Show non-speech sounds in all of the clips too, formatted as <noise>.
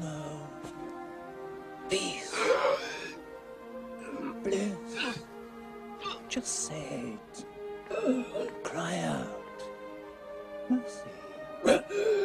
know. Peace. <gasps> Bliss. Just say it. Cry out. Mercy. <laughs>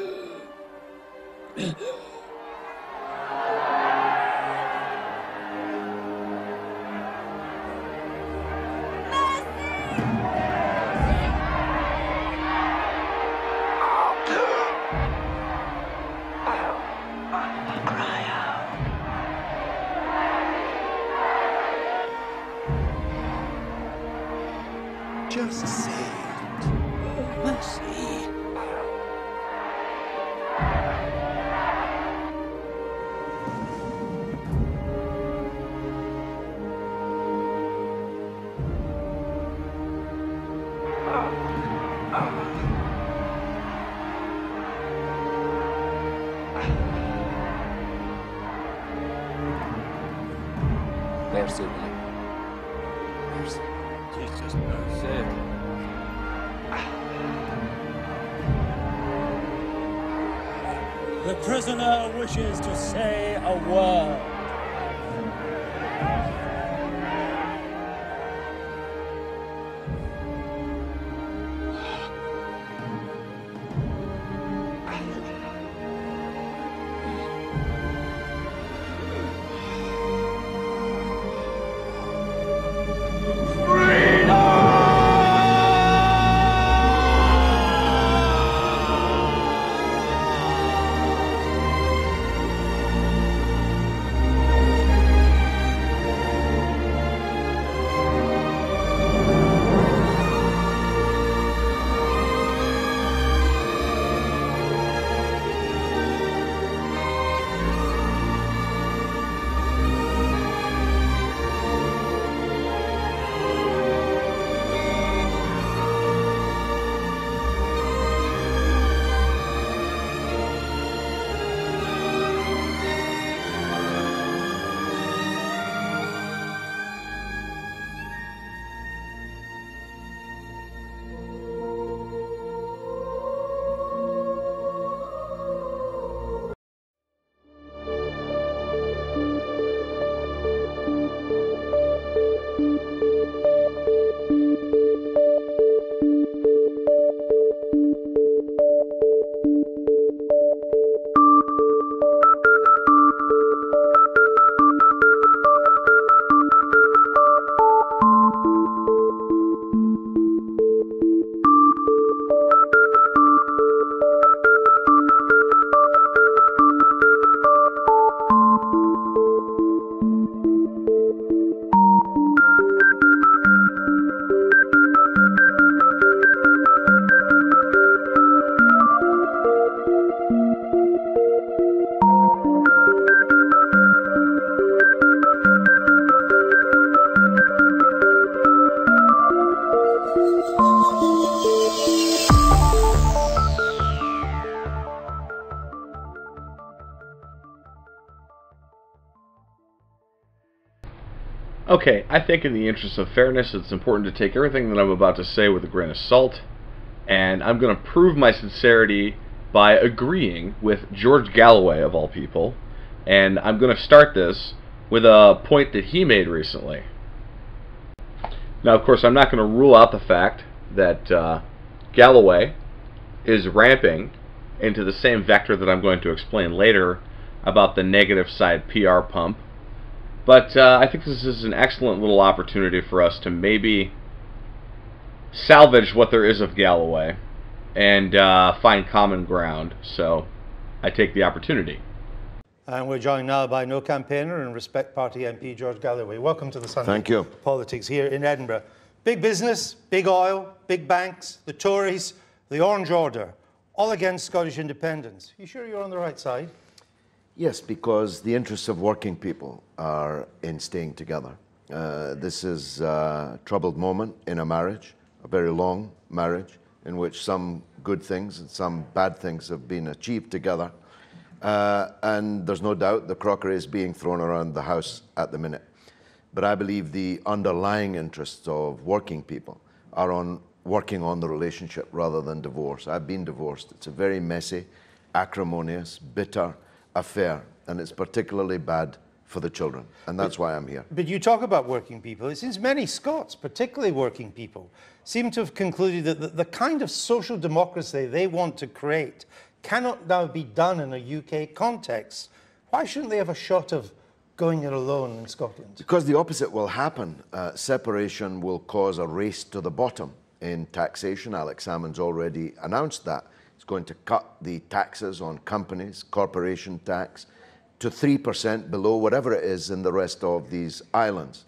Okay, I think in the interest of fairness, it's important to take everything that I'm about to say with a grain of salt, and I'm going to prove my sincerity by agreeing with George Galloway, of all people, and I'm going to start this with a point that he made recently. Now, of course, I'm not going to rule out the fact that uh, Galloway is ramping into the same vector that I'm going to explain later about the negative side PR pump but uh, I think this is an excellent little opportunity for us to maybe salvage what there is of Galloway and uh, find common ground. So I take the opportunity. And we're joined now by no campaigner and Respect Party MP George Galloway. Welcome to the Sunday Thank you. Politics here in Edinburgh. Big business, big oil, big banks, the Tories, the Orange Order, all against Scottish independence. You sure you're on the right side? Yes, because the interests of working people are in staying together. Uh, this is a troubled moment in a marriage, a very long marriage, in which some good things and some bad things have been achieved together. Uh, and there's no doubt the crockery is being thrown around the house at the minute. But I believe the underlying interests of working people are on working on the relationship rather than divorce. I've been divorced. It's a very messy, acrimonious, bitter affair. and it's particularly bad for the children. And that's why I'm here. But you talk about working people. It seems many Scots, particularly working people, seem to have concluded that the, the kind of social democracy they want to create cannot now be done in a UK context. Why shouldn't they have a shot of going it alone in Scotland? Because the opposite will happen. Uh, separation will cause a race to the bottom in taxation. Alex Salmond's already announced that. He's going to cut the taxes on companies, corporation tax, to 3% below whatever it is in the rest of these islands.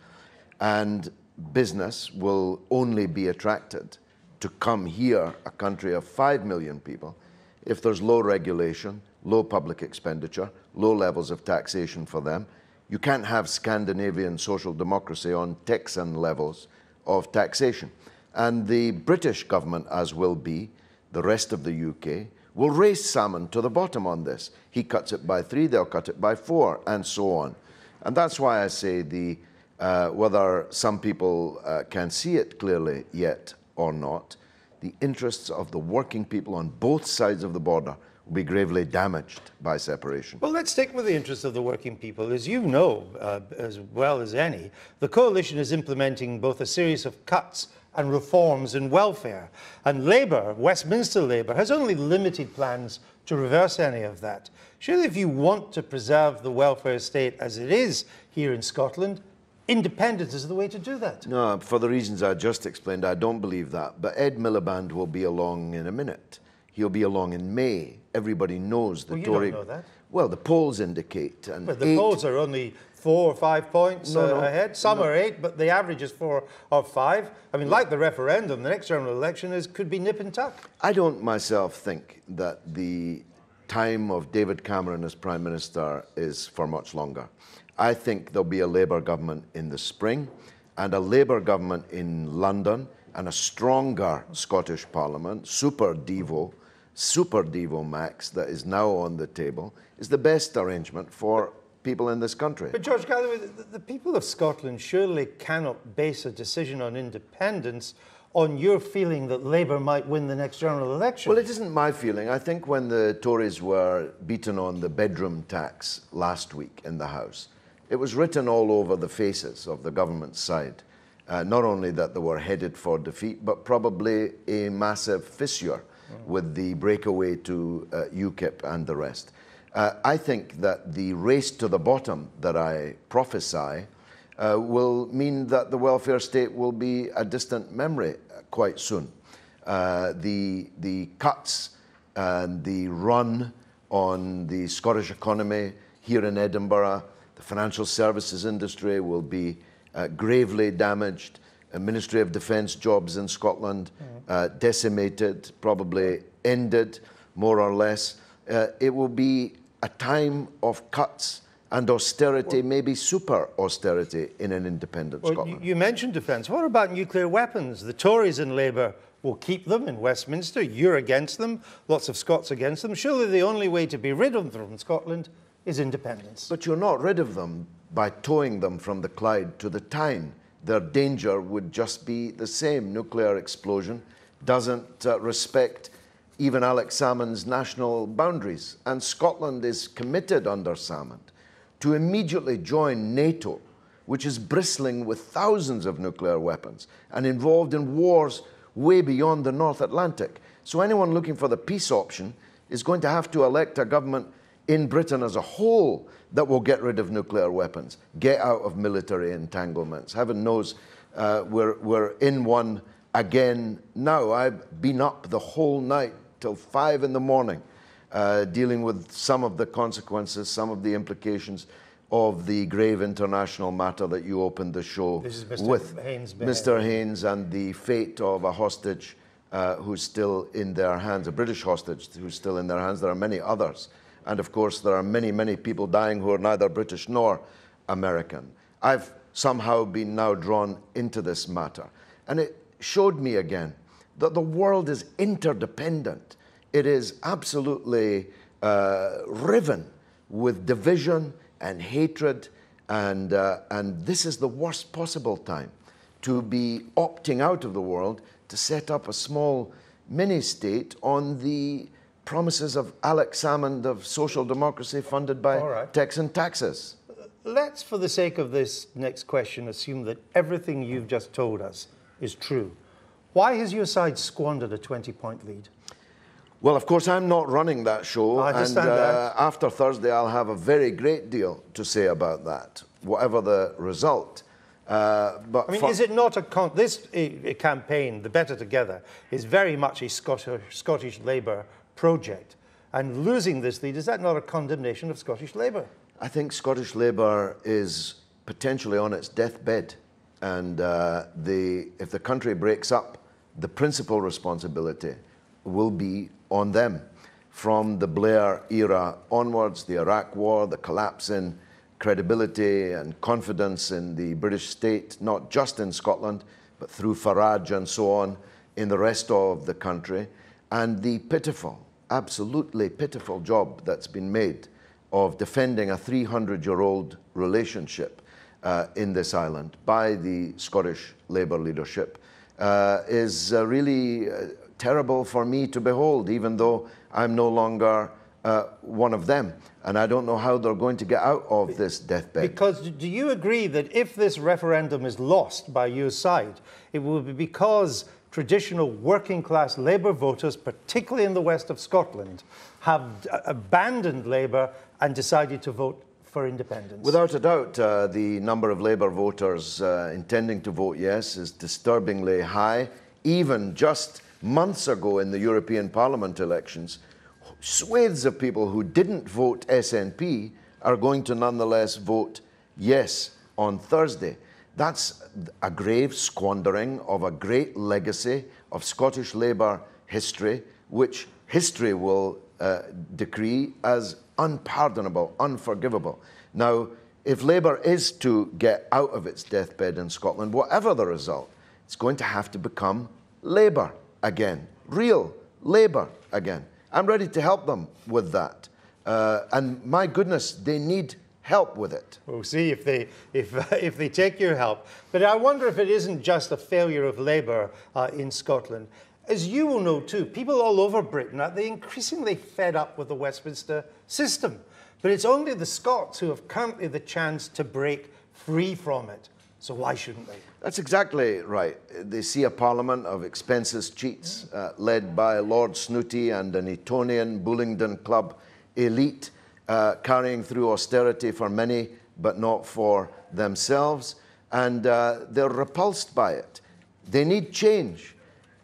And business will only be attracted to come here, a country of 5 million people, if there's low regulation, low public expenditure, low levels of taxation for them. You can't have Scandinavian social democracy on Texan levels of taxation. And the British government, as will be the rest of the UK, will race Salmond to the bottom on this. He cuts it by three, they'll cut it by four, and so on. And that's why I say the uh, whether some people uh, can see it clearly yet or not, the interests of the working people on both sides of the border will be gravely damaged by separation. Well, let's stick with the interests of the working people. As you know, uh, as well as any, the coalition is implementing both a series of cuts and reforms in welfare. And Labour, Westminster Labour, has only limited plans to reverse any of that. Surely, if you want to preserve the welfare state as it is here in Scotland, independence is the way to do that. No, for the reasons I just explained, I don't believe that. But Ed Miliband will be along in a minute. He'll be along in May. Everybody knows the Well, you Tory. don't know that. Well, the polls indicate. And But the eight- polls are only four or five points No, uh, no. ahead. Some are eight, but the average is four or five. I mean, like the referendum, the next general election is could be nip and tuck. I don't myself think that the time of David Cameron as Prime Minister is for much longer. I think there'll be a Labour government in the spring and a Labour government in London and a stronger Scottish Parliament, Super Devo, Super Devo Max, that is now on the table, is the best arrangement for people in this country. But George Galloway, the, the people of Scotland surely cannot base a decision on independence on your feeling that Labour might win the next general election. Well, it isn't my feeling. I think when the Tories were beaten on the bedroom tax last week in the House, it was written all over the faces of the government side. Uh, not only that they were headed for defeat, but probably a massive fissure with the breakaway to uh, UKIP and the rest. Uh, I think that the race to the bottom that I prophesy uh, will mean that the welfare state will be a distant memory uh, quite soon. Uh, the, the cuts and the run on the Scottish economy here in Edinburgh, the financial services industry will be uh, gravely damaged. A Ministry of Defence jobs in Scotland uh, decimated, probably ended, more or less. Uh, it will be a time of cuts and austerity, maybe super austerity in an independent Well, Scotland. you mentioned defence. What about nuclear weapons? The Tories and Labour will keep them in Westminster. You're against them. Lots of Scots against them. Surely the only way to be rid of them from Scotland is independence. But you're not rid of them by towing them from the Clyde to the Tyne. Their danger would just be the same. Nuclear explosion doesn't uh, respect even Alex Salmond's national boundaries. And Scotland is committed under Salmond to immediately join NATO, which is bristling with thousands of nuclear weapons and involved in wars way beyond the North Atlantic. So anyone looking for the peace option is going to have to elect a government in Britain as a whole that will get rid of nuclear weapons, get out of military entanglements. Heaven knows uh, we're, we're in one again now. I've been up the whole night till five in the morning uh, dealing with some of the consequences, some of the implications of the grave international matter that you opened the show This is Mr. with. Haines' Mr. Haines and the fate of a hostage uh, who's still in their hands, a British hostage who's still in their hands. There are many others. And of course, there are many, many people dying who are neither British nor American. I've somehow been now drawn into this matter. And it showed me again that the world is interdependent. It is absolutely uh, riven with division and hatred. And, uh, and this is the worst possible time to be opting out of the world to set up a small mini state on the promises of Alex Salmond of social democracy funded by right. Texan taxes. Let's, for the sake of this next question, assume that everything you've just told us is true. Why has your side squandered a 20 point lead? Well, of course, I'm not running that show. I and understand uh, that. after Thursday, I'll have a very great deal to say about that, whatever the result. Uh, but I mean, is it not a con- this uh, campaign, the Better Together, is very much a Scottish, Scottish Labour project, and losing this lead is that not a condemnation of Scottish Labour? I think Scottish Labour is potentially on its deathbed. And uh, the, if the country breaks up, the principal responsibility will be on them. From the Blair era onwards, the Iraq War, the collapse in credibility and confidence in the British state, not just in Scotland, but through Farage and so on in the rest of the country, and the pitiful, absolutely pitiful job that's been made of defending a 300 year old relationship uh, in this island by the Scottish Labour leadership uh, is uh, really uh, terrible for me to behold, even though I'm no longer uh, one of them. And I don't know how they're going to get out of this deathbed. Because do you agree that if this referendum is lost by your side, it will be because traditional working class Labour voters, particularly in the west of Scotland, have abandoned Labour and decided to vote for independence? Without a doubt, uh, the number of Labour voters uh, intending to vote yes is disturbingly high. Even just months ago in the European Parliament elections, swathes of people who didn't vote SNP are going to nonetheless vote yes on Thursday. That's a grave squandering of a great legacy of Scottish Labour history, which history will uh, decree as unpardonable, unforgivable. Now, if Labour is to get out of its deathbed in Scotland, whatever the result, it's going to have to become Labour again, real Labour again. I'm ready to help them with that. Uh, and my goodness, they need help with it. We'll see if they, if, <laughs> if they take your help. But I wonder if it isn't just a failure of Labour uh, in Scotland. As you will know too, people all over Britain are they increasingly fed up with the Westminster system. But it's only the Scots who have currently the chance to break free from it. So why shouldn't they? That's exactly right. They see a parliament of expenses cheats uh, led by Lord Snooty and an Etonian Bullingdon Club elite uh, carrying through austerity for many but not for themselves. And uh, they're repulsed by it. They need change,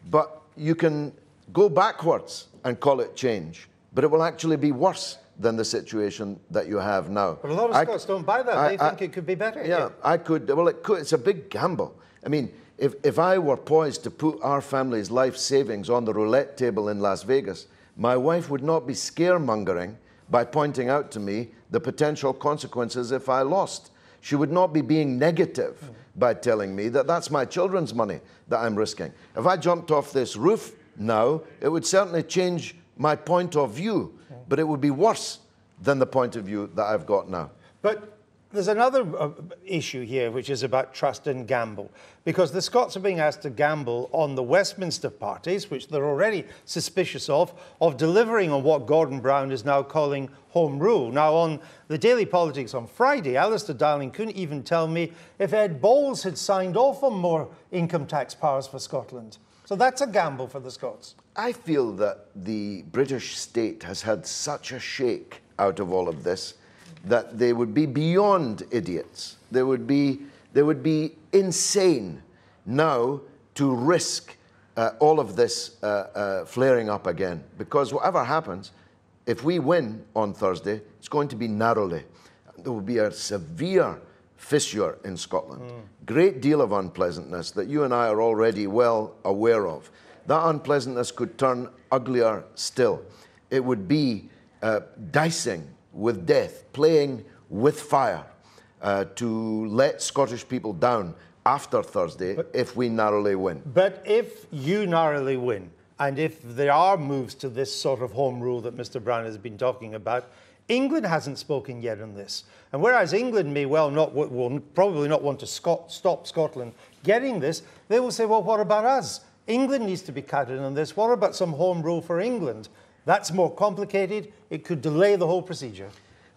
but you can go backwards and call it change, but it will actually be worse than the situation that you have now. But a lot of I- Scots don't buy that. I- they I- think it could be better. yeah, I could. Well, it could. It's a big gamble. I mean, if, if I were poised to put our family's life savings on the roulette table in Las Vegas, my wife would not be scaremongering by pointing out to me the potential consequences if I lost. She would not be being negative by telling me that that's my children's money that I'm risking. If I jumped off this roof now, it would certainly change my point of view, but it would be worse than the point of view that I've got now. But there's another uh, issue here, which is about trust and gamble, because the Scots are being asked to gamble on the Westminster parties, which they're already suspicious of, of delivering on what Gordon Brown is now calling home rule. Now, on the Daily Politics on Friday, Alistair Darling couldn't even tell me if Ed Balls had signed off on more income tax powers for Scotland. So that's a gamble for the Scots. I feel that the British state has had such a shake out of all of this that they would be beyond idiots. They would be, they would be insane now to risk uh, all of this uh, uh, flaring up again. Because whatever happens, if we win on Thursday, it's going to be narrowly. There will be a severe fissure in Scotland. Great deal of unpleasantness that you and I are already well aware of. That unpleasantness could turn uglier still. It would be uh, dicing with death, playing with fire uh, to let Scottish people down after Thursday if we narrowly win. But if you narrowly win, and if there are moves to this sort of home rule that Mr. Brown has been talking about, England hasn't spoken yet on this. And whereas England may well not, will probably not want to stop Scotland getting this, they will say, well, what about us? England needs to be cut in on this. What about some home rule for England? That's more complicated. It could delay the whole procedure.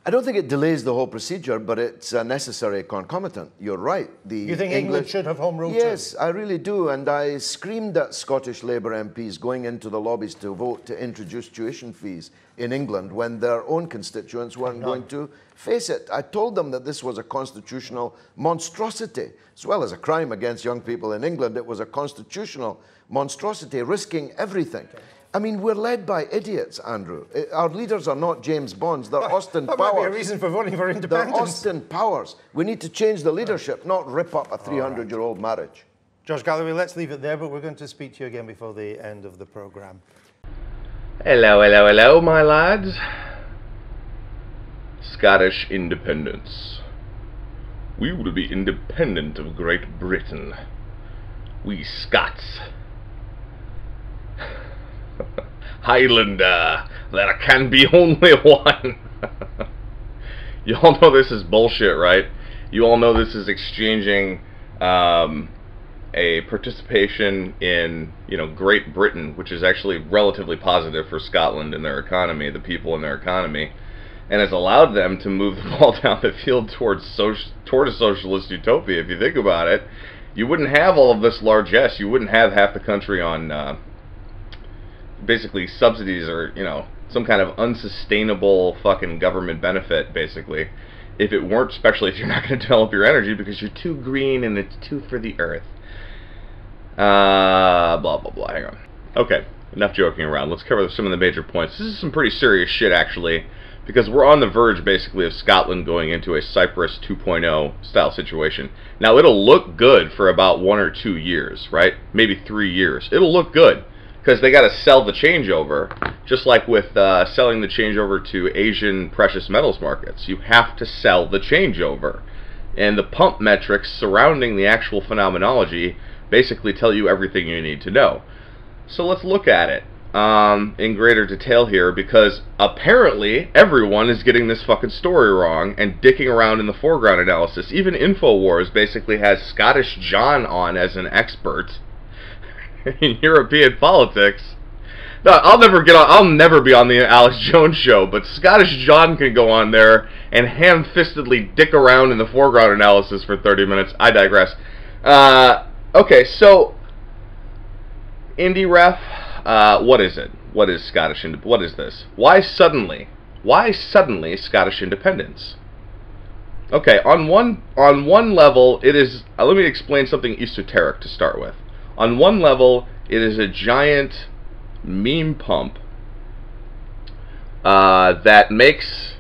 I don't think it delays the whole procedure, but it's a necessary concomitant. You're right. The You think England should have home rule too? Yes, I really do. And I screamed at Scottish Labour MPs going into the lobbies to vote to introduce tuition fees in England when their own constituents weren't going to face it. I told them that this was a constitutional monstrosity, as well as a crime against young people in England. It was a constitutional monstrosity, risking everything. I mean, we're led by idiots, Andrew. Uh, Our leaders are not James Bonds, they're <laughs> Austin that Powers. might be a reason for voting for independence. They're. Austin Powers. We need to change the leadership, not rip up a 300 year old marriage. George Galloway, let's leave it there, but we're going to speak to you again before the end of the programme. Hello, hello, hello, my lads. Scottish independence. We will be independent of Great Britain. We Scots. Highlander, there can be <laughs> only one. <laughs> you all know this is bullshit, right? You all know this is exchanging um, a participation in, you know, Great Britain, which is actually relatively positive for Scotland and their economy, the people in their economy, and has allowed them to move <laughs> the ball down the field towards soci- toward a socialist utopia. If you think about it, you wouldn't have all of this largesse. You wouldn't have half the country on uh, basically subsidies or you know some kind of unsustainable fucking government benefit, basically. If it weren't, especially <laughs> if you're not going to develop your energy because you're too green and it's too for the earth. Uh, blah blah blah. Hang on. Okay, enough joking around. Let's cover some of the major points. This is some pretty serious shit, actually, because we're on the verge, basically, of Scotland going into a Cyprus 2.0 style situation. Now, it'll look good for about one or two years, right? Maybe three years. It'll look good because they got to sell the changeover, just like with uh, selling the changeover to Asian precious metals markets. You have to sell the changeover, and the pump metrics surrounding the actual phenomenology basically tell you everything you need to know. So let's look at it um, in greater detail here because apparently everyone is getting this fucking story wrong and dicking around in the foreground analysis. Even InfoWars basically has Scottish John on as an expert <laughs> in European politics. No, I'll never get on. I'll never be on the Alex <laughs> Jones show, but Scottish John can go on there and ham-fistedly dick around in the foreground analysis for 30 minutes. I digress. Uh, okay, so indyref. Uh, what is it? What is Scottish? Ind- what is this? Why suddenly? Why suddenly Scottish independence? Okay, on one on one level, it is. Uh, let me explain something esoteric to start with. On one level, it is a giant meme pump uh, that makes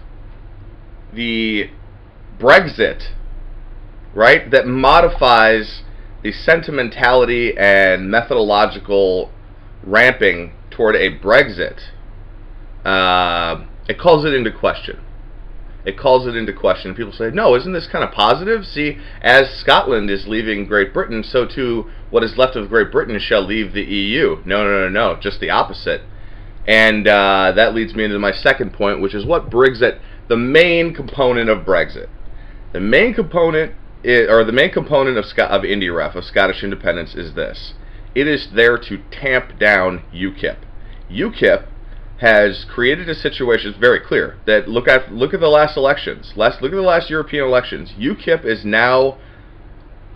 the Brexit right that modifies the sentimentality and methodological ramping toward a Brexit. Uh, it calls it into question. It calls it into question. People say, no, isn't this kind of positive? See, as Scotland is leaving Great Britain, so too what is left of Great Britain shall leave the EU. No, no, no, no, just the opposite. And uh, that leads me into my second point, which is what Brexit, the main component of Brexit. The main component, i or the main component of, Sc- of IndyRef, of Scottish independence, is this. It is there to tamp down UKIP. UKIP has created a situation. It's very clear that look at look at the last elections. Last look at the last European elections. UKIP is now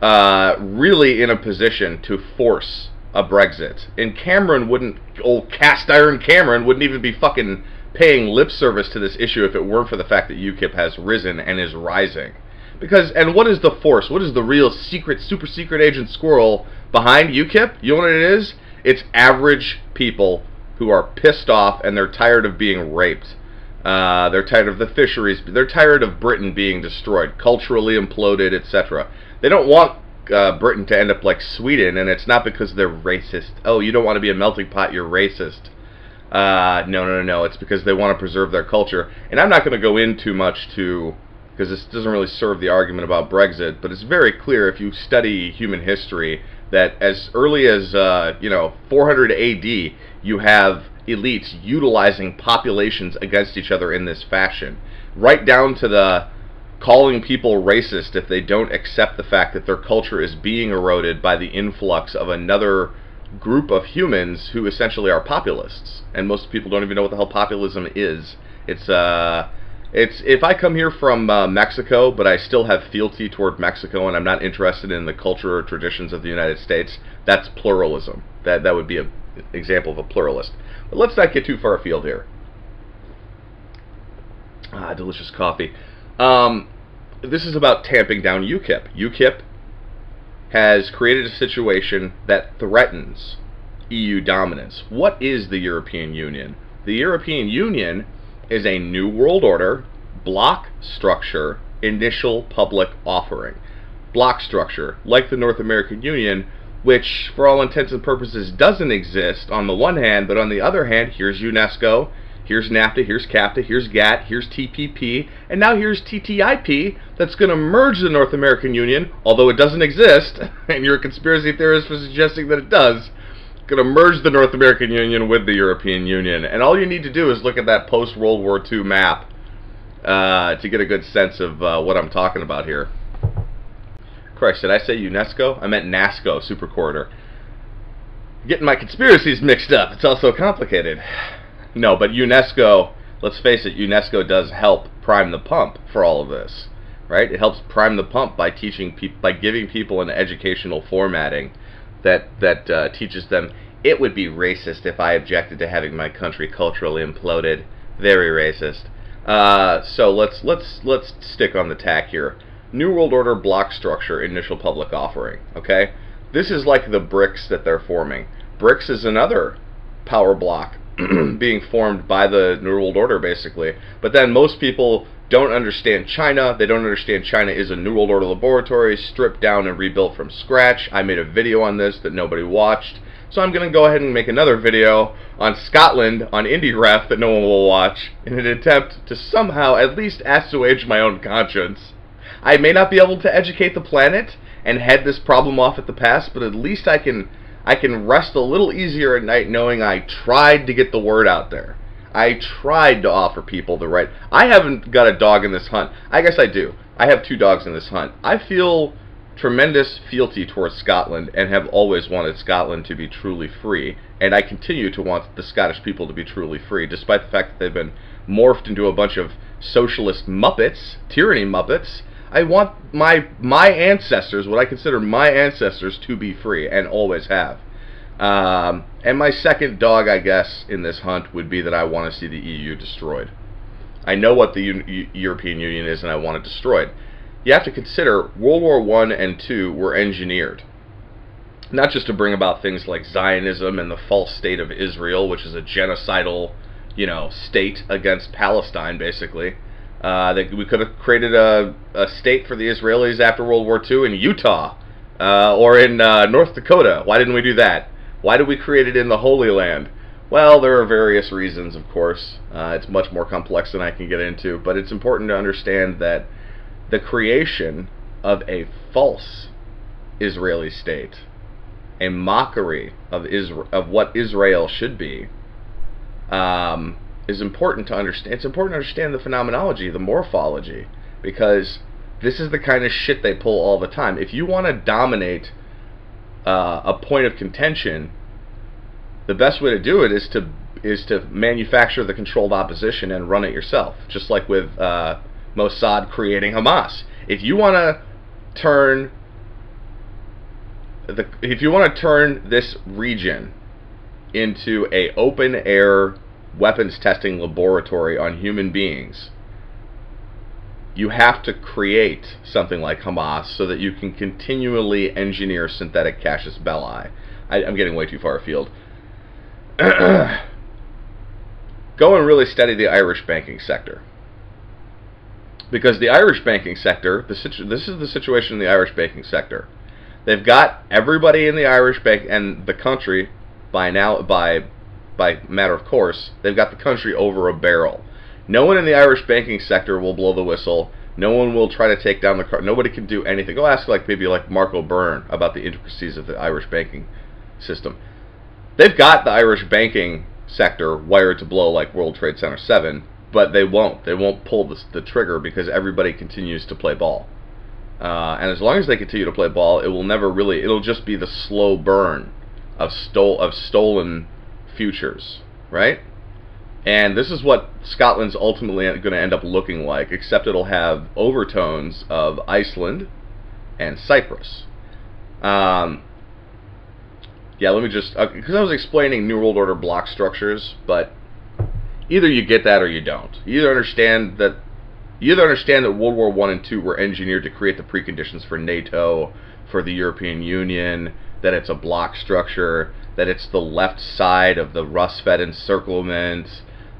uh, really in a position to force a Brexit. And Cameron wouldn't, old cast iron Cameron wouldn't even be fucking paying lip service to this issue if it weren't for the fact that UKIP has risen and is rising. Because, and what is the force? What is the real secret, super secret agent squirrel behind UKIP? You know what it is? It's average people who are pissed off and they're tired of being raped. Uh, they're tired of the fisheries. They're tired of Britain being destroyed, culturally imploded, etc. They don't want uh, Britain to end up like Sweden, and it's not because they're racist. Oh, you don't want to be a melting pot, you're racist. Uh, no, no, no. It's because they want to preserve their culture. And I'm not going to go in too much to, because this doesn't really serve the argument about Brexit, but it's very clear if you study human history that as early as, uh, you know, 400 AD, you have elites utilizing populations against each other in this fashion. Right down to the calling people racist if they don't accept the fact that their culture is being eroded by the influx of another group of humans who essentially are populists, and most people don't even know what the hell populism is. It's uh, it's if I come here from uh, Mexico, but I still have fealty toward Mexico, and I'm not interested in the culture or traditions of the United States. That's pluralism. That that would be an example of a pluralist. But let's not get too far afield here. Ah, delicious coffee. Um, this is about tamping down UKIP. UKIP has created a situation that threatens EU dominance. What is the European Union? The European Union is a new world order, block structure, initial public offering. Block structure, like the North American Union, which for all intents and purposes doesn't exist on the one hand, but on the other hand, here's UNESCO, here's NAFTA, here's CAFTA, here's GATT, here's TPP, and now here's TTIP that's going to merge the North American Union, although it doesn't exist, <laughs> and you're a conspiracy theorist for suggesting that it does going to merge the North American Union with the European Union. And all you need to do is look at that post World War II map uh, to get a good sense of uh, what I'm talking about here. Christ, did I say UNESCO? I meant NASCO, Super Corridor. Getting my conspiracies mixed up. It's all so complicated. No, but UNESCO, let's face it, UNESCO does help prime the pump for all of this. Right? It helps prime the pump by teaching people, by giving people an educational formatting that that uh, teaches them it would be racist if I objected to having my country culturally imploded. Very racist. Uh, so let's let's let's stick on the tack here. New World Order block structure initial public offering. Okay, this is like the BRICS that they're forming. BRICS is another power block <clears throat> being formed by the New World Order, basically. But then most people don't understand China. They don't understand China is a New World Order laboratory, stripped down and rebuilt from scratch. I made a video on this that nobody watched. So I'm going to go ahead and make another video on Scotland on IndyRef that no one will watch in an attempt to somehow at least assuage my own conscience. I may not be able to educate the planet and head this problem off at the pass, but at least I can I can rest a little easier at night knowing I tried to get the word out there. I tried to offer people the right. I haven't got a dog in this hunt. I guess I do. I have two dogs in this hunt. I feel tremendous fealty towards Scotland and have always wanted Scotland to be truly free. And I continue to want the Scottish people to be truly free, despite the fact that they've been morphed into a bunch of socialist muppets, tyranny muppets. I want my my ancestors, what I consider my ancestors, to be free and always have. Um, and my second dog, I guess, in this hunt would be that I want to see the EU destroyed. I know what the U European Union is and I want it destroyed. You have to consider World War One and Two were engineered. Not just to bring about things like Zionism and the false state of Israel, which is a genocidal, you know, state against Palestine, basically. Uh, that we could have created a, a state for the Israelis after World War II in Utah uh, or in uh, North Dakota. Why didn't we do that? Why did we create it in the Holy Land? Well, there are various reasons, of course. Uh, it's much more complex than I can get into, but it's important to understand that the creation of a false Israeli state, a mockery of Isra- of what Israel should be, um, is important to understand. It's important to understand the phenomenology, the morphology, because this is the kind of shit they pull all the time. If you want to dominate uh, a point of contention, the best way to do it is to is to manufacture the controlled opposition and run it yourself, just like with uh, Mossad creating Hamas. If you want to turn the if you want to turn this region into a open air weapons testing laboratory on human beings, you have to create something like Hamas so that you can continually engineer synthetic casus belli. I, am getting way too far afield. <clears throat> Go and really study the Irish banking sector. Because the Irish banking sector, this is the situation in the Irish banking sector. They've got everybody in the Irish bank and the country by now by by matter of course, they've got the country over a barrel. No one in the Irish banking sector will blow the whistle. No one will try to take down the car. Nobody can do anything. Go ask like maybe like Marco Byrne about the intricacies of the Irish banking system. They've got the Irish banking sector wired to blow like World Trade Center 7, but they won't. They won't pull the, the trigger because everybody continues to play ball. Uh, and as long as they continue to play ball, it will never really, it'll just be the slow burn of stole of stolen futures, right? And this is what Scotland's ultimately going to end up looking like, except it'll have overtones of Iceland and Cyprus. Um, yeah, let me just because uh, I was explaining New World Order block structures, but either you get that or you don't. You either understand that you either understand that World War One and Two were engineered to create the preconditions for NATO, for the European Union, that it's a block structure, that it's the left side of the Rust-fed encirclement.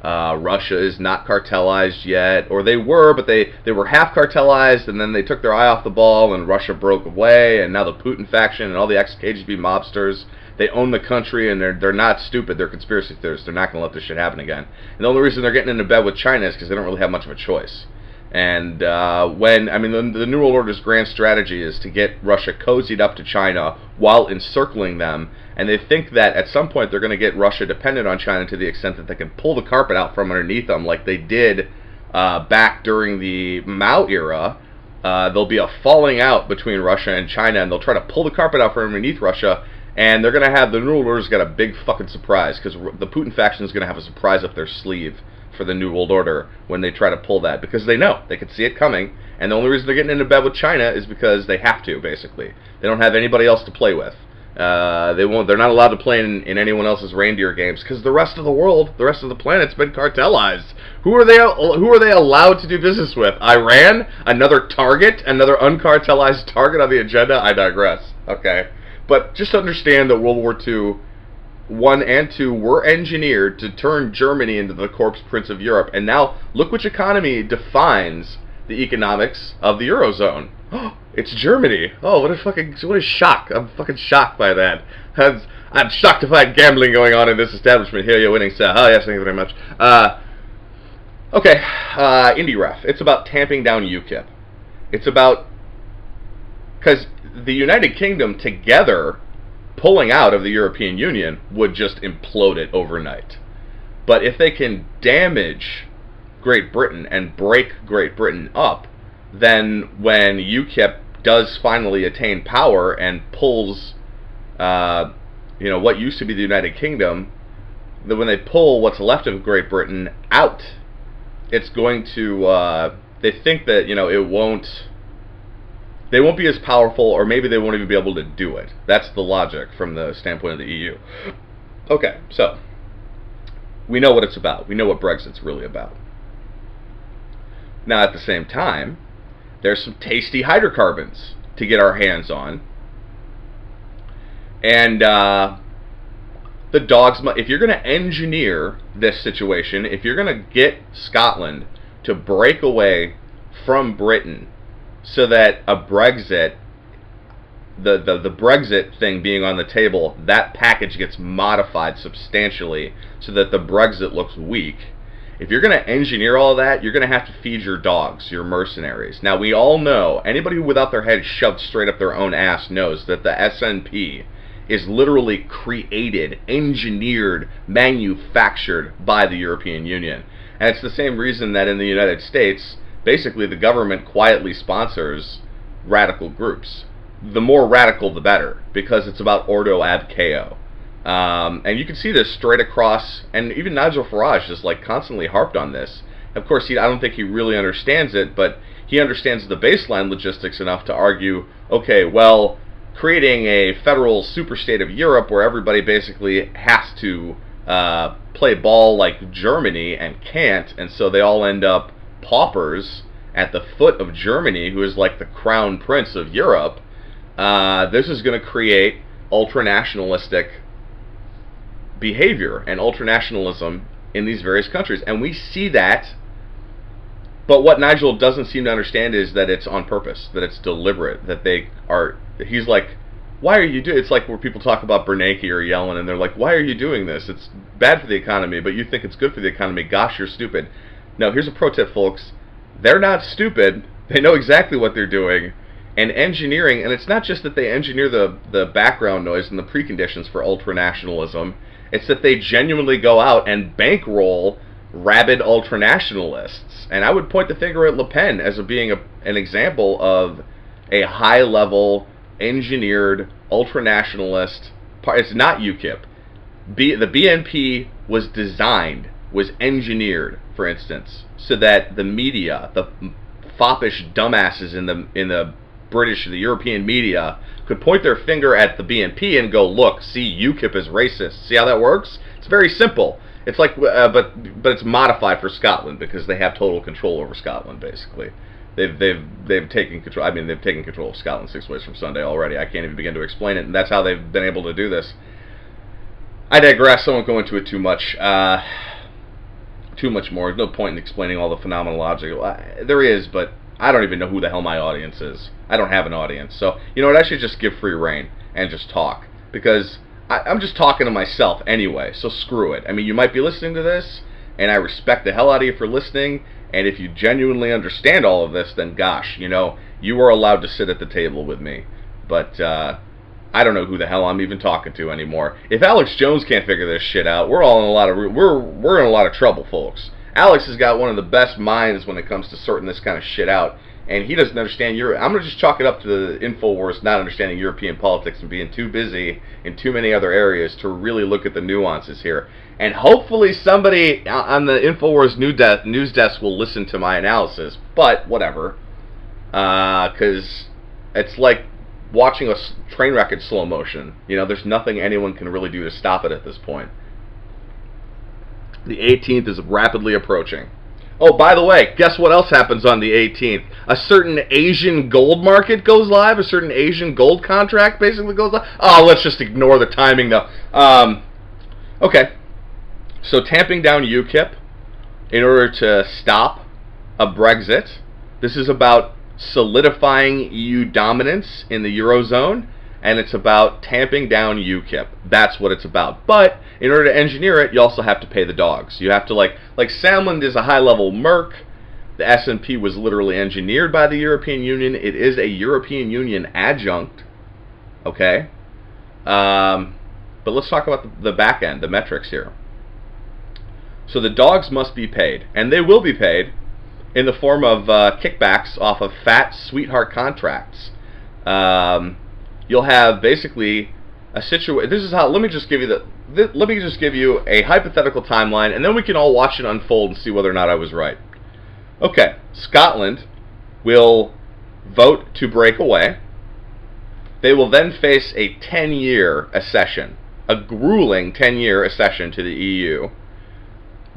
Uh, Russia is not cartelized yet, or they were, but they, they were half cartelized, and then they took their eye off the ball, and Russia broke away, and now the Putin faction and all the ex-KGB mobsters they own the country and they're they're not stupid. They're conspiracy theorists. They're not going to let this shit happen again. And the only reason they're getting into bed with China is because they don't really have much of a choice. And uh, when I mean the, the New World Order's grand strategy is to get Russia cozied up to China while encircling them, and they think that at some point they're going to get Russia dependent on China to the extent that they can pull the carpet out from underneath them, like they did uh, back during the Mao era. Uh, there'll be a falling out between Russia and China, and they'll try to pull the carpet out from underneath Russia and they're going to have the New World Order's got a big fucking surprise because the Putin faction is going to have a surprise up their sleeve for the New World Order when they try to pull that because they know they can see it coming, and the only reason they're getting into bed with China is because they have to. Basically, they don't have anybody else to play with. Uh, they won't. They're not allowed to play in, in anyone else's reindeer games because the rest of the world, the rest of the planet's been cartelized. Who are they? Who are they allowed to do business with? Iran, another target, another uncartelized target on the agenda. I digress. Okay. But just understand that World War II, 1 and 2 were engineered to turn Germany into the corpse prince of Europe. And now, look which economy defines the economics of the Eurozone. Oh, <gasps> it's Germany. Oh, what a fucking, what a shock. I'm fucking shocked by that. I'm shocked to find gambling going on in this establishment. Here you're winning, sir. Oh, yes, thank you very much. Uh, okay, uh, IndyRef. It's about tamping down UKIP. It's about, because the United Kingdom together pulling out of the European Union would just implode it overnight. But if they can damage Great Britain and break Great Britain up, then when UKIP does finally attain power and pulls, uh, you know, what used to be the United Kingdom, that when they pull what's left of Great Britain out, it's going to. Uh, they think that you know it won't they won't be as powerful, or maybe they won't even be able to do it. That's the logic from the standpoint of the EU. Okay, so we know what it's about. We know what Brexit's really about. Now, at the same time, there's some tasty hydrocarbons to get our hands on. And uh, the dogs, if you're going to engineer this situation, if you're going to get Scotland to break away from Britain so that a Brexit, the, the, the Brexit thing being on the table, that package gets modified substantially so that the Brexit looks weak. If you're going to engineer all that, you're going to have to feed your dogs, your mercenaries. Now, we all know, anybody without their head shoved straight up their own ass knows that the SNP is literally created, engineered, manufactured by the European Union. And it's the same reason that in the United States, basically the government quietly sponsors radical groups. The more radical, the better, because it's about ordo ab chaos. Um, and you can see this straight across, and even Nigel Farage just like constantly harped on this. Of course, he, I don't think he really understands it, but he understands the baseline logistics enough to argue, okay, well, creating a federal superstate of Europe where everybody basically has to uh, play ball like Germany and can't, and so they all end up paupers at the foot of Germany, who is like the crown prince of Europe, uh, this is going to create ultranationalistic behavior and ultranationalism in these various countries. And we see that. But what Nigel doesn't seem to understand is that it's on purpose, that it's deliberate, that they are. He's like, why are you doing? It's like where people talk about Bernanke or Yellen, and they're like, why are you doing this? It's bad for the economy, but you think it's good for the economy. Gosh, you're stupid. No, here's a pro tip, folks. They're not stupid. They know exactly what they're doing. And engineering, and it's not just that they engineer the, the background noise and the preconditions for ultranationalism, it's that they genuinely go out and bankroll rabid ultranationalists. And I would point the finger at Le Pen as being a, an example of a high level, engineered ultranationalist. It's not UKIP. B, the BNP was designed, was engineered, for instance, so that the media, the foppish dumbasses in the in the British, the European media, could point their finger at the BNP and go, "Look, see, UKIP is racist." See how that works? It's very simple. It's like, uh, but but it's modified for Scotland because they have total control over Scotland, basically. They've they've they've taken control. I mean, they've taken control of Scotland six ways from Sunday already. I can't even begin to explain it, and that's how they've been able to do this. I digress. I won't go into it too much. Uh, too much more. There's no point in explaining all the phenomenological. There is, but I don't even know who the hell my audience is. I don't have an audience. So, you know what? I should just give free reign and just talk. Because I, I'm just talking to myself anyway. So screw it. I mean, you might be listening to this, and I respect the hell out of you for listening. And if you genuinely understand all of this, then gosh, you know, you are allowed to sit at the table with me. But, uh, I don't know who the hell I'm even talking to anymore. If Alex Jones can't figure this shit out, we're all in a lot of we're we're in a lot of trouble, folks. Alex has got one of the best minds when it comes to sorting this kind of shit out, and he doesn't understand Europe. I'm gonna just chalk it up to the Infowars not understanding European politics and being too busy in too many other areas to really look at the nuances here. And hopefully somebody on the Infowars news desk, news desk will listen to my analysis. But whatever, because uh, it's like watching a train wreck in slow motion. You know, there's nothing anyone can really do to stop it at this point. The 18th is rapidly approaching. Oh, by the way, guess what else happens on the 18th? A certain Asian gold market goes live. A certain Asian gold contract basically goes live. Oh, let's just ignore the timing though. Um, okay, so tamping down UKIP in order to stop a Brexit. This is about solidifying EU dominance in the Eurozone, and it's about tamping down UKIP. That's what it's about. But in order to engineer it, you also have to pay the dogs. You have to like like Salmond is a high-level merc. The SNP was literally engineered by the European Union. It is a European Union adjunct. Okay. Um, but let's talk about the, the back end, the metrics here. So the dogs must be paid, and they will be paid in the form of uh, kickbacks off of fat sweetheart contracts. Um, you'll have basically a situation. This is how. Let me just give you the. Th let me just give you a hypothetical timeline, and then we can all watch it unfold and see whether or not I was right. Okay, Scotland will vote to break away. They will then face a 10-year accession, a grueling 10-year accession to the EU.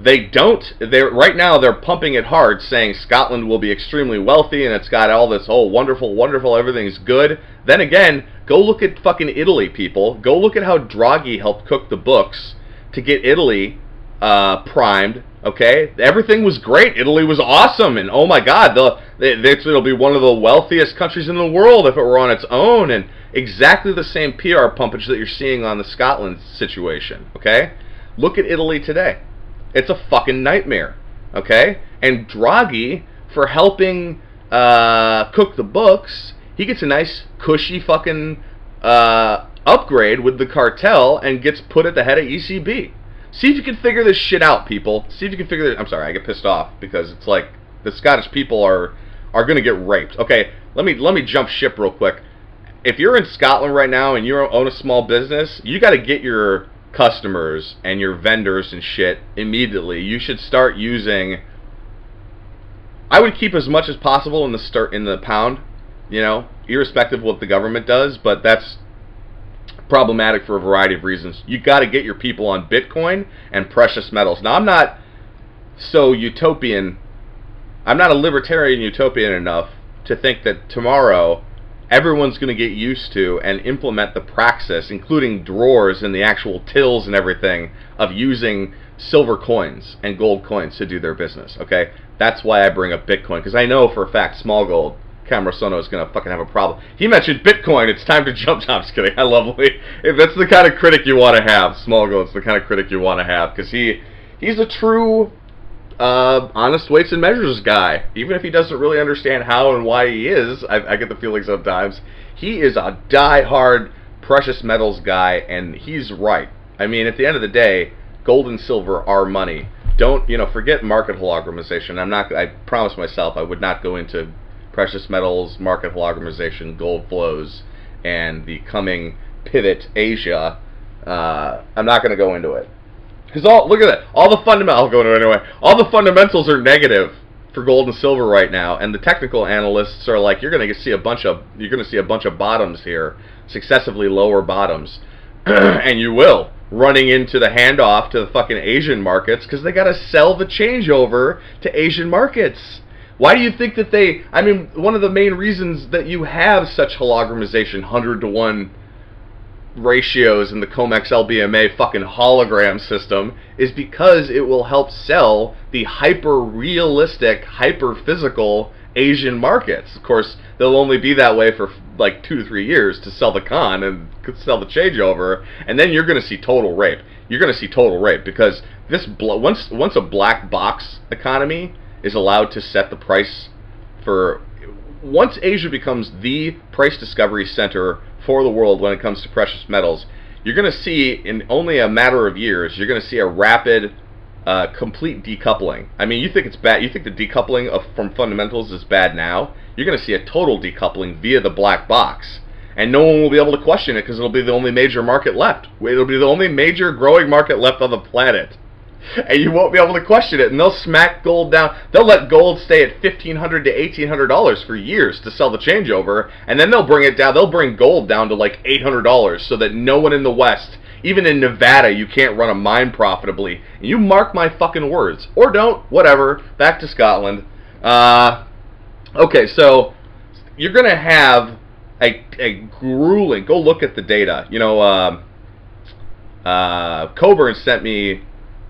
They don't. They're right now. They're pumping it hard, saying Scotland will be extremely wealthy and it's got all this whole wonderful, wonderful, everything's good. Then again, go look at fucking Italy, people. Go look at how Draghi helped cook the books to get Italy uh, primed. Okay, everything was great. Italy was awesome, and oh my God, the, it'll be one of the wealthiest countries in the world if it were on its own. And exactly the same PR pumpage that you're seeing on the Scotland situation. Okay, look at Italy today. It's a fucking nightmare. Okay? And Draghi, for helping uh, cook the books, he gets a nice, cushy fucking uh, upgrade with the cartel and gets put at the head of ECB. See if you can figure this shit out, people. See if you can figure this. I'm sorry, I get pissed off because it's like the Scottish people are are going to get raped. Okay, let me let me jump ship real quick. If you're in Scotland right now and you own a small business, you got to get your customers and your vendors and shit immediately. You should start using. I would keep as much as possible in the start in the pound, you know, irrespective of what the government does. But that's problematic for a variety of reasons. You got to get your people on Bitcoin and precious metals. Now I'm not so utopian. I'm not a libertarian utopian enough to think that tomorrow everyone's going to get used to and implement the praxis, including drawers and the actual tills and everything, of using silver coins and gold coins to do their business. Okay, that's why I bring up Bitcoin because I know for a fact Small Gold Camerasono is gonna fucking have a problem. He mentioned Bitcoin. It's time to <laughs> jump. No, I'm just kidding. I love Lee. If that's the kind of critic you want to have, Small Gold's the kind of critic you want to have because he he's a true uh, honest weights and measures guy. Even if he doesn't really understand how and why he is, I, I get the feeling sometimes he is a die-hard precious metals guy, and he's right. I mean, at the end of the day, gold and silver are money. Don't you know? Forget market hologramization. I'm not. I promised myself I would not go into precious metals, market hologramization, gold flows, and the coming pivot Asia Uh, I'm not going to go into it because all look at that. All the fundamental. I'll go into it anyway. All the fundamentals are negative for gold and silver right now, and the technical analysts are like, you're going to see a bunch of you're going to see a bunch of bottoms here, successively lower bottoms, <clears throat> and you will running into the handoff to the fucking Asian markets because they got to sell the changeover to Asian markets. Why do you think that they? I mean, one of the main reasons that you have such hologramization, hundred to one ratios in the COMEX LBMA fucking hologram system is because it will help sell the hyper realistic, hyper physical Asian markets. Of course, they'll only be that way for like two to three years to sell the con and sell the changeover, and then you're going to see total rape. You're going to see total rape because this once once a black box economy is allowed to set the price for once Asia becomes the price discovery center for the world when it comes to precious metals, you're going to see in only a matter of years, you're going to see a rapid, uh, complete decoupling. I mean, you think it's bad. You think the decoupling of from fundamentals is bad now. You're going to see a total decoupling via the black box, and no one will be able to question it because it'll be the only major market left. It'll be the only major growing market left on the planet and you won't be able to question it. And they'll smack gold down. They'll let gold stay at fifteen hundred to eighteen hundred dollars for years to sell the changeover, and then they'll bring it down. They'll bring gold down to like eight hundred dollars, so that no one in the West, even in Nevada, you can't run a mine profitably. And you mark my fucking words, or don't. Whatever. Back to Scotland. Uh, okay, so you're gonna have a, a grueling. Go look at the data. You know. Uh, uh, Coburn sent me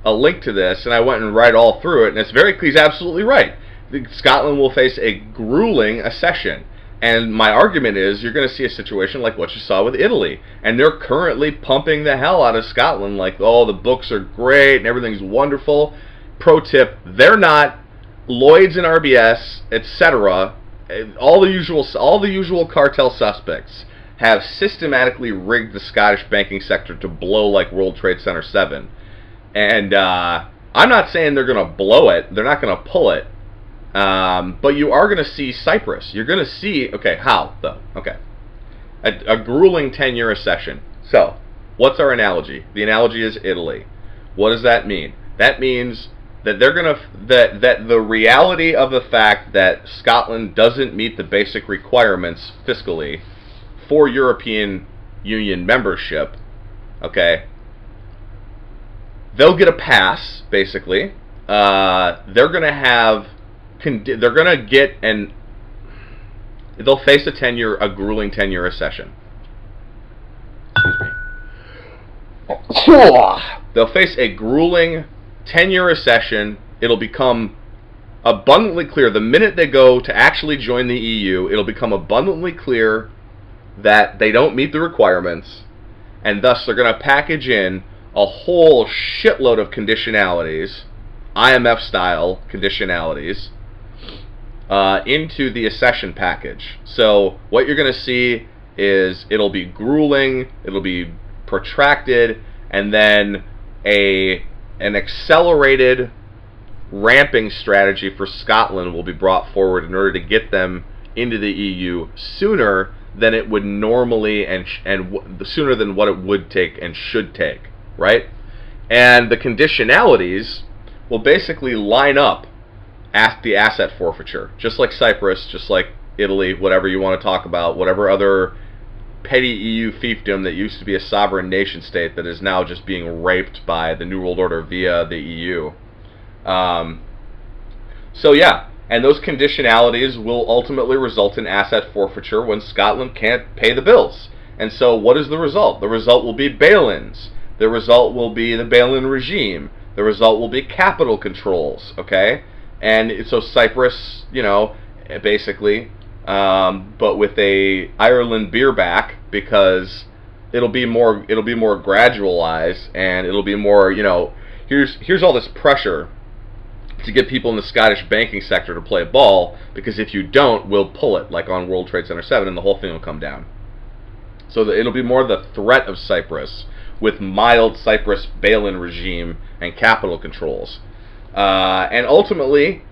a link to this, and I went and read all through it, and it's very. He's absolutely right. Scotland will face a grueling accession. And my argument is you're going to see a situation like what you saw with Italy. And they're currently pumping the hell out of Scotland like, oh, the books are great and everything's wonderful. Pro tip, they're not. Lloyds and RBS, etc., eh, all the usual all the usual cartel suspects have systematically rigged the Scottish banking sector to blow like World Trade Center 7. And uh, I'm not saying they're going to blow it. They're not going to pull it. Um, but you are going to see Cyprus. You're going to see, okay, how though? Okay. A, a grueling 10 year recession. So, what's our analogy? The analogy is Italy. What does that mean? That means that they're going to, that, that the reality of the fact that Scotland doesn't meet the basic requirements fiscally for European Union membership, okay, they'll get a pass basically. Uh, they're gonna have, they're gonna get an, they'll face a ten year, a grueling ten year recession. Excuse me. They'll face a grueling ten year recession. It'll become abundantly clear the minute they go to actually join the EU. It'll become abundantly clear that they don't meet the requirements, and thus they're going to package in a whole shitload of conditionalities, IMF style conditionalities, uh, into the accession package. So what you're going to see is it'll be grueling, it'll be protracted, and then a an accelerated ramping strategy for Scotland will be brought forward in order to get them into the EU sooner than it would normally and and sooner than what it would take and should take right? And the conditionalities will basically line up at the asset forfeiture, just like Cyprus, just like Italy, whatever you want to talk about, whatever other petty EU fiefdom that used to be a sovereign nation state that is now just being raped by the New World Order via the EU. Um, so yeah, and those conditionalities will ultimately result in asset forfeiture when Scotland can't pay the bills. And so what is the result? The result will be bail-ins the result will be the bail-in regime. The result will be capital controls, okay? And so Cyprus, you know, basically, um, but with a Ireland beer back because it'll be more it'll be more gradualized and it'll be more, you know, here's here's all this pressure to get people in the Scottish banking sector to play ball because if you don't, we'll pull it like on World Trade Center 7 and the whole thing will come down. So it'll be more the threat of Cyprus with mild Cyprus bail-in regime and capital controls. Uh, and ultimately,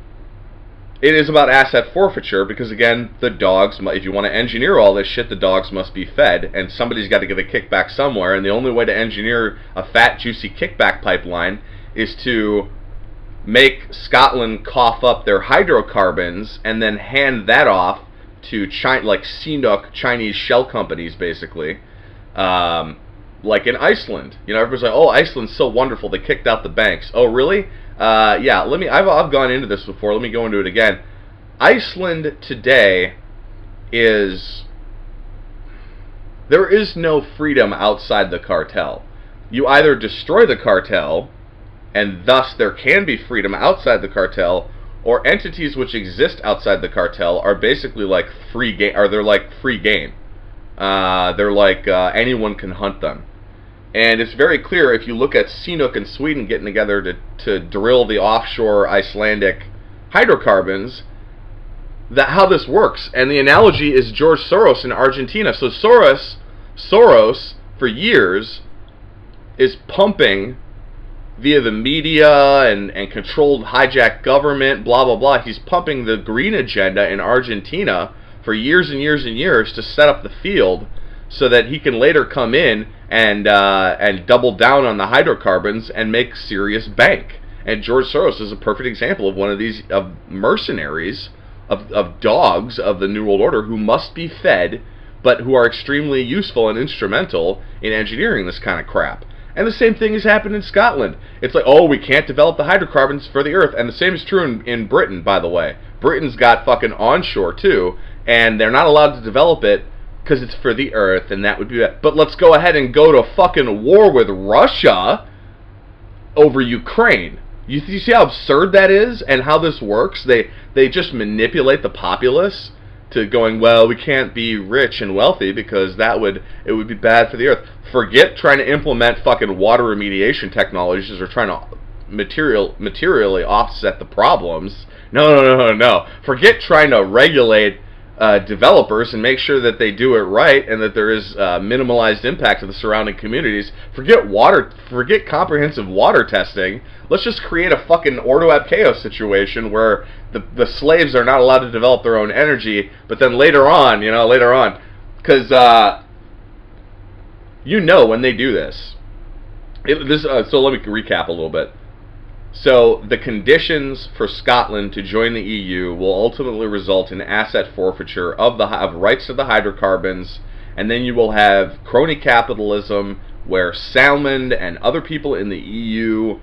it is about asset forfeiture because again, the dogs, if you want to engineer all this shit, the dogs must be fed, and somebody's got to get a kickback somewhere. And the only way to engineer a fat, juicy kickback pipeline is to make Scotland cough up their hydrocarbons and then hand that off to China, like CNOOC Chinese shell companies, basically. Um, like in Iceland, you know, everybody's like, "Oh, Iceland's so wonderful. They kicked out the banks." Oh, really? Uh, yeah. Let me. I've I've gone into this before. Let me go into it again. Iceland today is there is no freedom outside the cartel. You either destroy the cartel, and thus there can be freedom outside the cartel, or entities which exist outside the cartel are basically like free game, or they're like free game. Uh, they're like uh, anyone can hunt them. And it's very clear if you look at CNOOC and Sweden getting together to, to drill the offshore Icelandic hydrocarbons, that how this works. And the analogy is George Soros in Argentina. So Soros, Soros, for years, is pumping via the media and, and controlled hijacked government, blah blah blah. He's pumping the green agenda in Argentina for years and years and years to set up the field so that he can later come in and uh, and double down on the hydrocarbons and make serious bank. And George Soros is a perfect example of one of these of mercenaries of, of dogs of the New World Order who must be fed, but who are extremely useful and instrumental in engineering this kind of crap. And the same thing has happened in Scotland. It's like, oh, we can't develop the hydrocarbons for the earth. And the same is true in, in Britain, by the way. Britain's got fucking onshore too, and they're not allowed to develop it because it's for the earth, and that would be that. But let's go ahead and go to fucking war with Russia over Ukraine. You, you see how absurd that is, and how this works? They they just manipulate the populace to going, well, we can't be rich and wealthy because that would it would be bad for the earth. Forget trying to implement fucking water remediation technologies or trying to material materially offset the problems. No, no, no, no, no. Forget trying to regulate uh, developers and make sure that they do it right and that there is uh, minimalized impact to the surrounding communities. Forget water, forget comprehensive water testing. Let's just create a fucking ordo ab chaos situation where the the slaves are not allowed to develop their own energy, but then later on, you know, later on, because uh, you know when they do this. It, this uh, so let me recap a little bit. So the conditions for Scotland to join the EU will ultimately result in asset forfeiture of the of rights to the hydrocarbons, and then you will have crony capitalism where Salmond and other people in the EU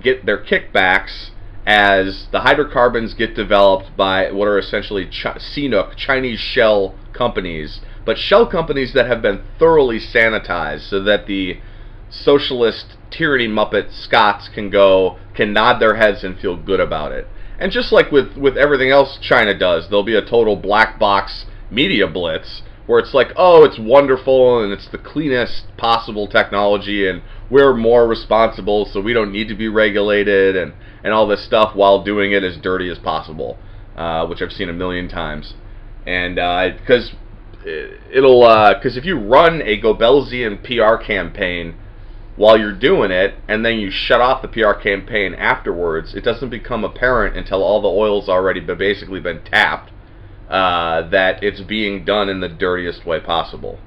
get their kickbacks as the hydrocarbons get developed by what are essentially Ch- CNOOC, Chinese shell companies, but shell companies that have been thoroughly sanitized so that the socialist tyranny muppet Scots can go, can nod their heads and feel good about it. And just like with, with everything else China does, there'll be a total black box media blitz where it's like, oh, it's wonderful and it's the cleanest possible technology and we're more responsible so we don't need to be regulated and, and all this stuff while doing it as dirty as possible, uh, which I've seen a million times. And uh, because uh, it'll, uh, because if you run a Goebbelsian PR campaign while you're doing it and then you shut off the PR campaign afterwards, it doesn't become apparent until all the oil's already been, basically been tapped uh, that it's being done in the dirtiest way possible.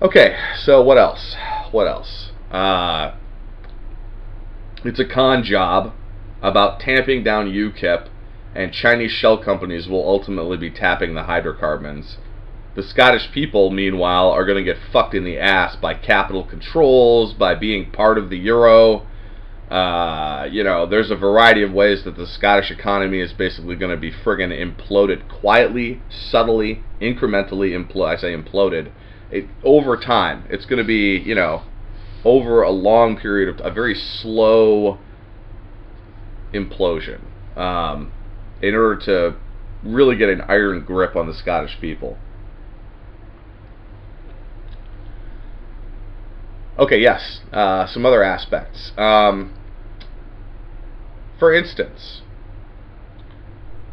Okay, so what else? What else? Uh, it's a con job about tamping down UKIP, and Chinese shell companies will ultimately be tapping the hydrocarbons. The Scottish people, meanwhile, are going to get fucked in the ass by capital controls, by being part of the euro. Uh, you know, there's a variety of ways that the Scottish economy is basically going to be friggin' imploded quietly, subtly, incrementally. Impl- I say imploded. It, over time, it's going to be, you know, over a long period of a very slow implosion um, in order to really get an iron grip on the Scottish people. Okay, yes, uh, some other aspects. Um, for instance,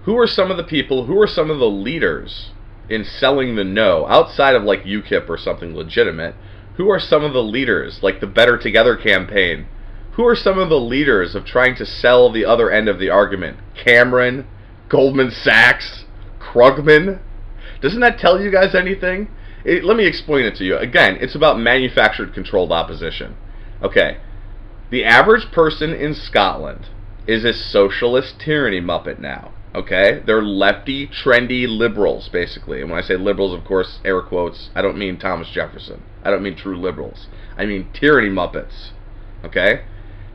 who are some of the people, who are some of the leaders in selling the no, outside of like UKIP or something legitimate? Who are some of the leaders, like the Better Together campaign, who are some of the leaders of trying to sell the other end of the argument? Cameron, Goldman Sachs, Krugman. Doesn't that tell you guys anything? It, let me explain it to you. Again, it's about manufactured controlled opposition. Okay, the average person in Scotland is a socialist tyranny muppet now. Okay? They're lefty, trendy liberals, basically. And when I say liberals, of course, air quotes, I don't mean Thomas Jefferson. I don't mean true liberals. I mean tyranny muppets. Okay?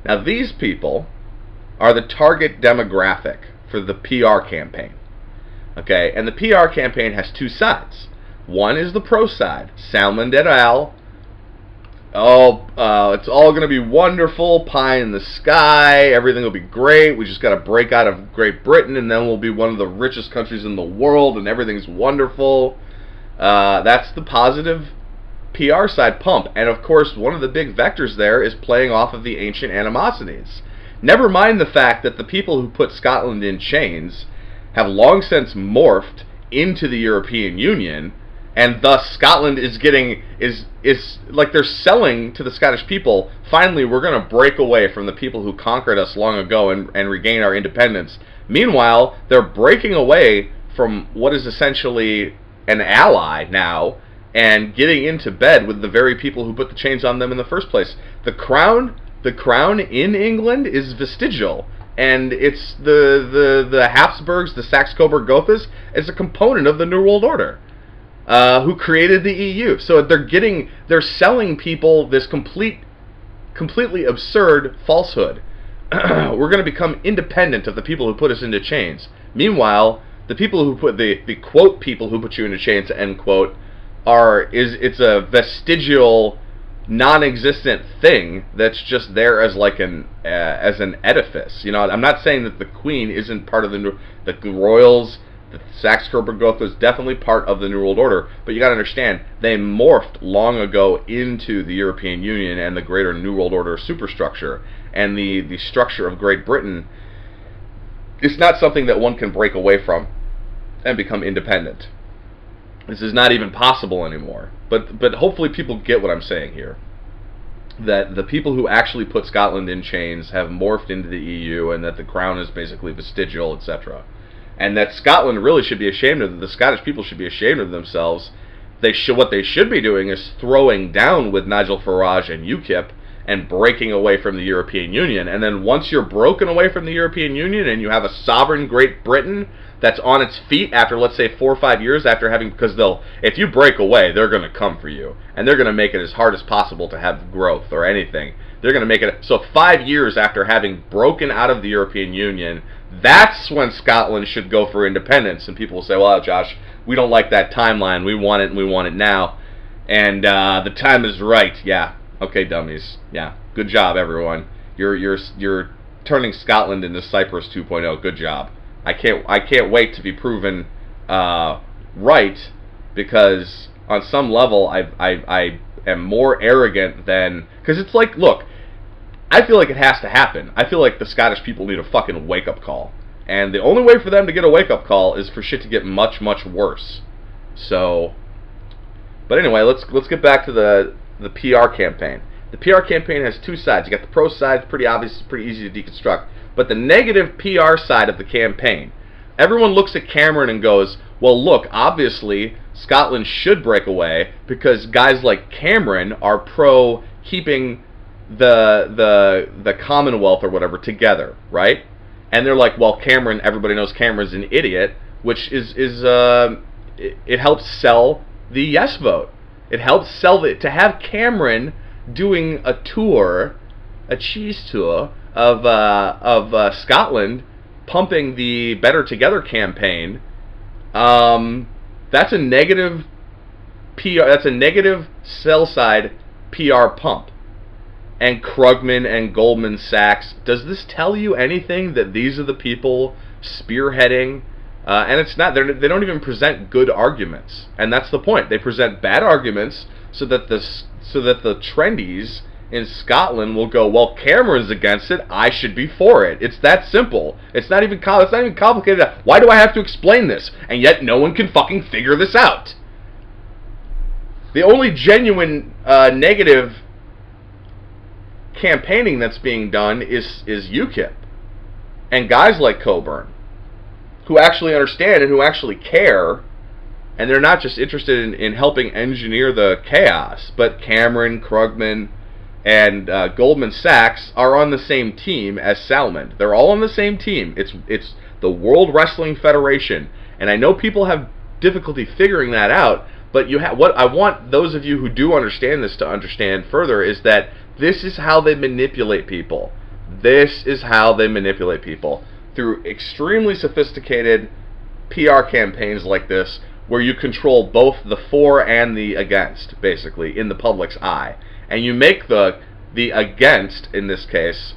Now, these people are the target demographic for the PR campaign. Okay? And the PR campaign has two sides. One is the pro side. Salmond et al oh, uh, it's all going to be wonderful, pie in the sky, everything will be great. We just got to break out of Great Britain, and then we'll be one of the richest countries in the world, and everything's wonderful. Uh, that's the positive PR side pump. And of course, one of the big vectors there is playing off of the ancient animosities. Never mind the fact that the people who put Scotland in chains have long since morphed into the European Union and thus Scotland is getting is is like they're selling to the Scottish people. Finally, we're going to break away from the people who conquered us long ago and and regain our independence. Meanwhile, they're breaking away from what is essentially an ally now and getting into bed with the very people who put the chains on them in the first place. The crown, the crown in England is vestigial and it's the the the Habsburgs, the Saxe-Coburg-Gothas, is a component of the New World Order uh, who created the EU. So they're getting, they're selling people this complete, completely absurd falsehood. <clears throat> We're going to become independent of the people who put us into chains. Meanwhile, the people who put the the quote people who put you into chains end quote are is it's a vestigial non-existent thing that's just there as like an uh, as an edifice you know i'm not saying that the queen isn't part of the the royals the Saxe-Coburg-Gotha is definitely part of the New World Order, but you got to understand they morphed long ago into the European Union and the greater New World Order superstructure, and the the structure of Great Britain It's not something that one can break away from and become independent. This is not even possible anymore. But but hopefully people get what I'm saying here. That the people who actually put Scotland in chains have morphed into the EU, and that the crown is basically vestigial, etc and that Scotland really should be ashamed of the Scottish people should be ashamed of themselves. They should what they should be doing is throwing down with Nigel Farage and UKIP and breaking away from the European Union. And then once you're broken away from the European Union and you have a sovereign Great Britain that's on its feet after let's say four or five years after having because they'll if you break away they're going to come for you and they're going to make it as hard as possible to have growth or anything they're going to make it so five years after having broken out of the European Union that's when Scotland should go for independence. And people will say, well, Josh, we don't like that timeline. We want it and we want it now. And uh, the time is right. Yeah. Okay, dummies. Yeah. Good job, everyone. You're you're you're turning Scotland into Cyprus 2.0. Good job. I can't I can't wait to be proven uh, right because on some level I I I am more arrogant than because it's like look I feel like it has to happen. I feel like the Scottish people need a fucking wake up call. And the only way for them to get a wake up call is for shit to get much, much worse. So But anyway, let's let's get back to the the PR campaign. The PR campaign has two sides. You got the pro side, it's pretty obvious, it's pretty easy to deconstruct. But the negative PR side of the campaign, everyone looks at Cameron and goes, well, look, obviously Scotland should break away because guys like Cameron are pro keeping the the the Commonwealth or whatever together, right? And they're like, well, Cameron, everybody knows Cameron's an idiot, which is is uh, it, it helps sell the yes vote. It helps sell it to have Cameron doing a tour, a cheese tour of uh, of uh, Scotland, pumping the Better Together campaign. Um, that's a negative PR. That's a negative sell side PR pump and Krugman and Goldman Sachs. Does this tell you anything that these are the people spearheading? Uh, and it's not. They don't even present good arguments, and that's the point. They present bad arguments so that the so that the trendies in Scotland will go, well, Cameron's against it. I should be for it. It's that simple. It's not even it's not even complicated. Why do I have to explain this? And yet no one can fucking figure this out. The only genuine uh, negative campaigning that's being done is is UKIP and guys like Coburn who actually understand and who actually care and they're not just interested in, in helping engineer the chaos but Cameron Krugman and uh, Goldman Sachs are on the same team as Salmond. They're all on the same team. It's it's the World Wrestling Federation and I know people have difficulty figuring that out but you have what I want those of you who do understand this to understand further is that this is how they manipulate people. This is how they manipulate people through extremely sophisticated PR campaigns like this where you control both the for and the against basically in the public's eye and you make the the against in this case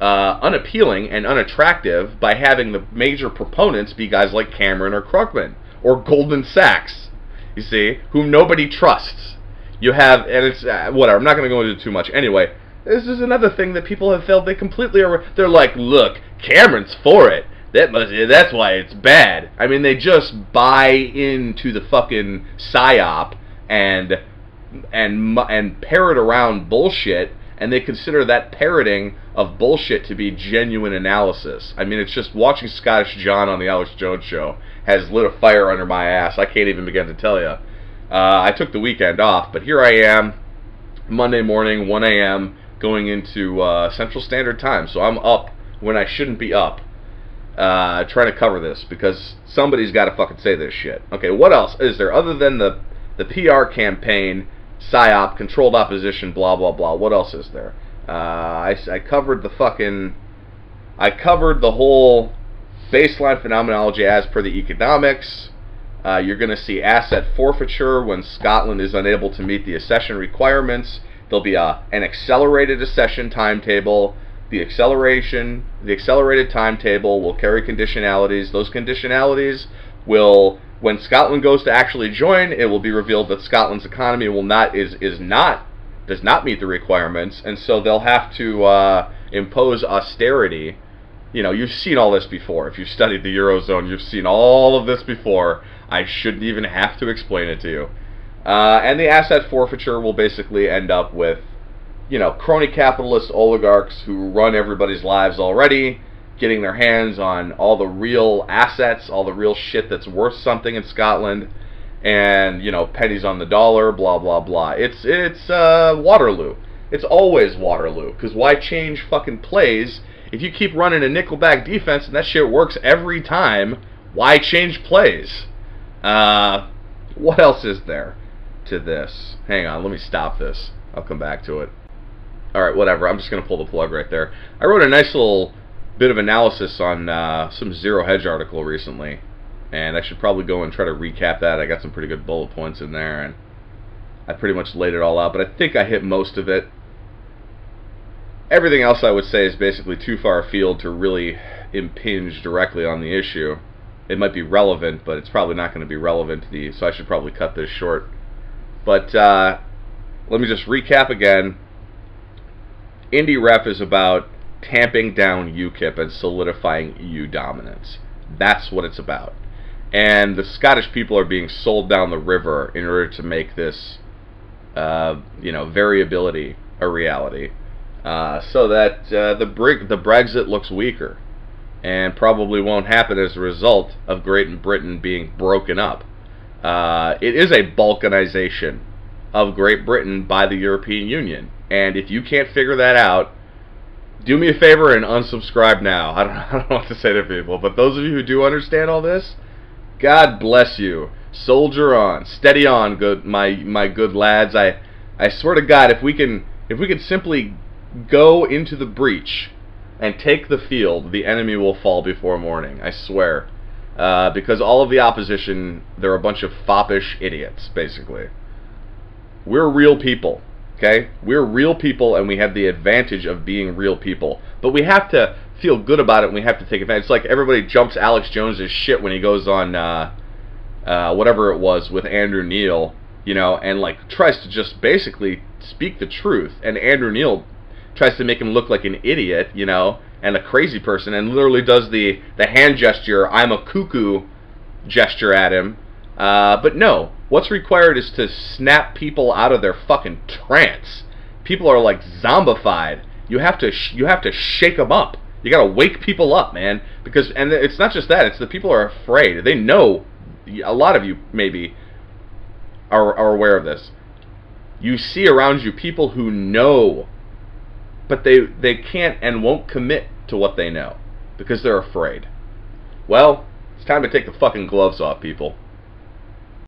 uh, unappealing and unattractive by having the major proponents be guys like Cameron or Krugman or Goldman Sachs you see, whom nobody trusts. You have, and it's uh, whatever. I'm not going to go into too much. Anyway, this is another thing that people have felt they completely are. They're like, look, Cameron's for it. That must. That's why it's bad. I mean, they just buy into the fucking psyop and and and parrot around bullshit, and they consider that parroting of bullshit to be genuine analysis. I mean, it's just watching Scottish John on the Alex Jones show has lit a fire under my ass. I can't even begin to tell you. Uh, I took the weekend off, but here I am, Monday morning, 1 a.m., going into uh, Central Standard Time. So I'm up when I shouldn't be up, uh, trying to cover this because somebody's got to fucking say this shit. Okay, what else is there other than the the PR campaign, psyop, controlled opposition, blah blah blah? What else is there? Uh, I, I covered the fucking, I covered the whole baseline phenomenology as per the economics. Uh, you're going to see asset forfeiture when Scotland is unable to meet the accession requirements. There'll be a, an accelerated accession timetable. The acceleration, the accelerated timetable will carry conditionalities. Those conditionalities will, when Scotland goes to actually join, it will be revealed that Scotland's economy will not is is not does not meet the requirements, and so they'll have to uh, impose austerity you know, you've seen all this before. If you've studied the Eurozone, you've seen all of this before. I shouldn't even have to explain it to you. Uh, and the asset forfeiture will basically end up with, you know, crony capitalist oligarchs who run everybody's lives already, getting their hands on all the real assets, all the real shit that's worth something in Scotland, and you know, pennies on the dollar, blah blah blah. It's it's uh, Waterloo. It's always Waterloo. Because why change fucking plays if you keep running a nickel nickelback defense and that shit works every time, why change plays? Uh, what else is there to this? Hang on, let me stop this. I'll come back to it. Alright, whatever. I'm just going to pull the plug right there. I wrote a nice little bit of analysis on uh, some Zero Hedge article recently. And I should probably go and try to recap that. I got some pretty good bullet points in there. And I pretty much laid it all out. But I think I hit most of it everything else I would say is basically too far afield to really impinge directly on the issue. It might be relevant, but it's probably not going to be relevant to the, so I should probably cut this short. But uh, let me just recap again. IndyRef is about tamping down UKIP and solidifying EU dominance. That's what it's about. And the Scottish people are being sold down the river in order to make this, uh, you know, variability a reality uh, so that uh, the Brig- the Brexit looks weaker, and probably won't happen as a result of Great Britain being broken up. Uh, it is a balkanization of Great Britain by the European Union, and if you can't figure that out, do me a favor and unsubscribe now. <laughs> I don't, I don't know what to say to people, but those of you who do understand all this, God bless you. Soldier on, steady on, good my my good lads. I I swear to God, if we can if we could simply go into the breach and take the field, the enemy will fall before morning. I swear. Uh, because all of the opposition, they're a bunch of foppish idiots, basically. We're real people, okay? We're real people, and we have the advantage of being real people. But we have to feel good about it, and we have to take advantage. It's like everybody jumps Alex Jones's shit when he goes on uh, uh, whatever it was with Andrew Neil, you know, and like tries to just basically speak the truth. And Andrew Neil tries to make him look like an idiot, you know, and a crazy person, and literally does the the hand gesture, "I'm a cuckoo" gesture at him. Uh, but no, what's required is to snap people out of their fucking trance. People are like zombified, You have to you have to shake them up. You got to wake people up, man. Because and it's not just that; it's the people are afraid. They know. A lot of you maybe are are aware of this. You see around you people who know, but they they can't and won't commit to what they know because they're afraid. Well, it's time to take the fucking gloves off, people.